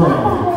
Vamos.